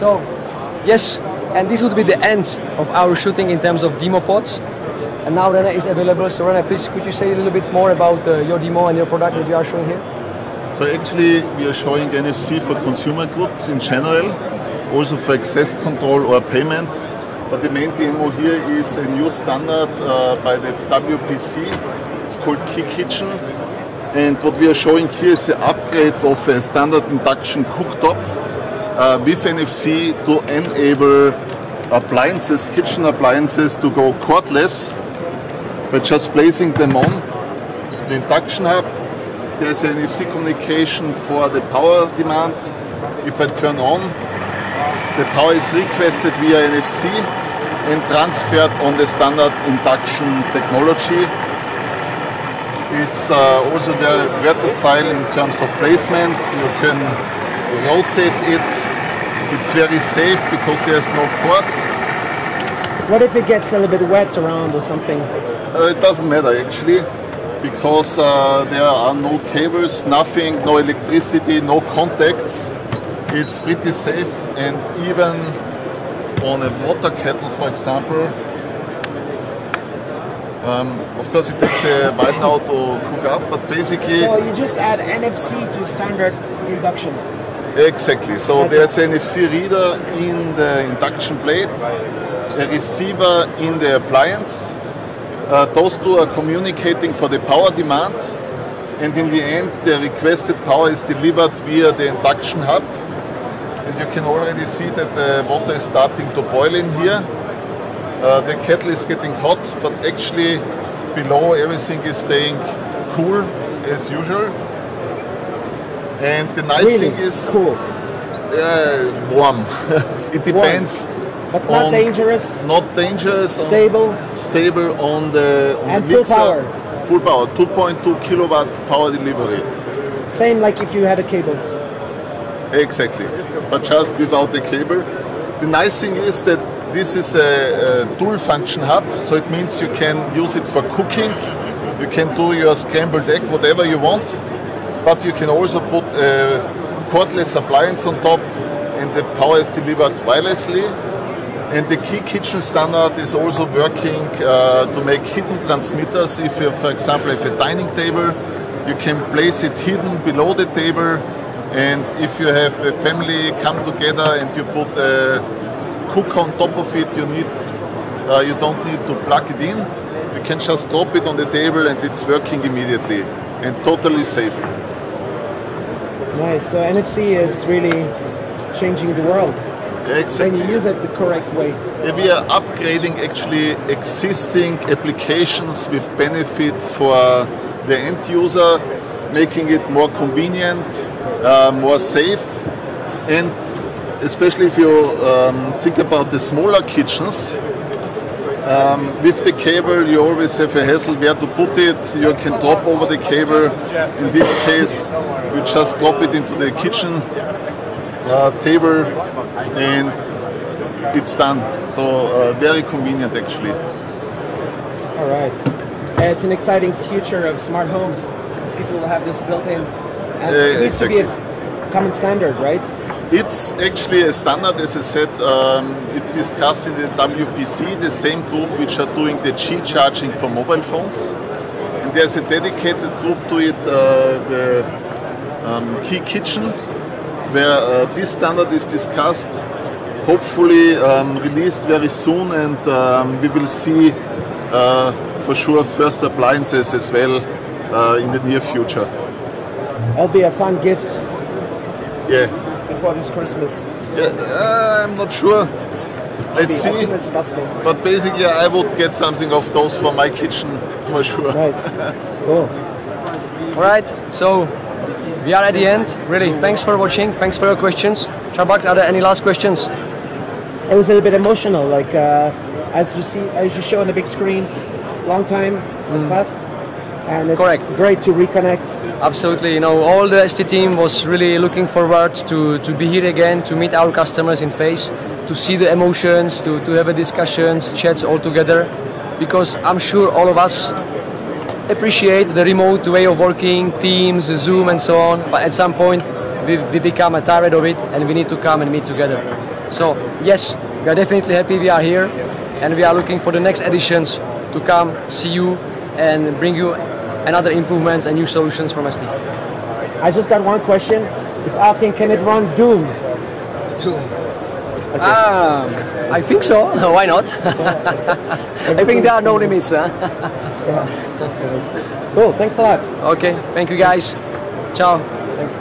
So, yes, and this would be the end of our shooting in terms of demo pods. And now Rene is available. So Rene, please could you say a little bit more about uh, your demo and your product that you are showing here? So actually we are showing NFC for consumer goods in general, also for access control or payment. But the main demo here is a new standard uh, by the WPC. It's called Ki Kitchen. And what we are showing here is the upgrade of a standard induction cooktop uh, with NFC to enable appliances, kitchen appliances to go cordless by just placing them on the induction hub. There's an NFC communication for the power demand. If I turn on, the power is requested via NFC and transferred on the standard induction technology. It's uh, also very versatile in terms of placement. You can rotate it. It's very safe because there's no cord. What if it gets a little bit wet around or something? Uh, it doesn't matter actually because uh, there are no cables, nothing, no electricity, no contacts. It's pretty safe and even on a water kettle, for example, um, of course it takes a while now to cook up, but basically... So you just add NFC to standard induction? Exactly. So there's an NFC reader in the induction plate, a receiver in the appliance. Uh, those two are communicating for the power demand, and in the end, the requested power is delivered via the induction hub. And you can already see that the water is starting to boil in here. Uh, the kettle is getting hot, but actually below everything is staying cool as usual. And the nice really? thing is cool. Uh, warm. it depends. Warm. But not dangerous. Not dangerous. Stable. On, stable on the on and the full power. Full power. 2.2 kilowatt power delivery. Same like if you had a cable. Exactly, but just without the cable. The nice thing is that this is a, a dual function hub, so it means you can use it for cooking. You can do your scrambled egg, whatever you want but you can also put a cordless appliance on top and the power is delivered wirelessly. And the Ki Kitchen standard is also working uh, to make hidden transmitters. If you, for example, have a dining table, you can place it hidden below the table. And if you have a family come together and you put a cook on top of it, you need uh, you don't need to plug it in. You can just drop it on the table and it's working immediately and totally safe. Nice. So NFC is really changing the world. Exactly. When you use it the correct way. Yeah, we are upgrading actually existing applications with benefit for the end user, making it more convenient, uh, more safe, and especially if you um, think about the smaller kitchens, um, with the cable, you always have a hassle where to put it. You can drop over the cable. In this case, you just drop it into the kitchen uh, table and it's done. So uh, very convenient actually. All right. It's an exciting future of smart homes. People will have this built in. And Uh, it needs exactly. to be a common standard, right? It's actually a standard, as I said. Um, it's discussed in the WPC, the same group which are doing the Qi charging for mobile phones. And there's a dedicated group to it, uh, the um, Ki Kitchen, where uh, this standard is discussed, hopefully um, released very soon, and um, we will see uh, for sure first appliances as well uh, in the near future. That'll be a fun gift Yeah. Before this Christmas. Yeah, uh, I'm not sure. Let's As see. soon as possible. But basically, I would get something of those for my kitchen for sure. Nice. cool. All right. So we are at the end. Really, thanks for watching. Thanks for your questions. Charbax, are there any last questions? It was a little bit emotional, like uh, as you see, as you show on the big screens. Long time has passed, and it's Correct. great to reconnect. Absolutely, you know, all the ST team was really looking forward to, to be here again, to meet our customers in face, to see the emotions, to, to have a discussions, chats all together, because I'm sure all of us appreciate the remote way of working, Teams, Zoom, and so on. But at some point, we, we become tired of it, and we need to come and meet together. So yes, we are definitely happy we are here, and we are looking for the next editions to come, see you, and bring you another improvements and new solutions from ST. I just got one question. It's asking, can it run Doom? Doom. Um, I think so. Why not? I think there are no limits. Huh? cool. Thanks a lot. Okay. Thank you, guys. Ciao.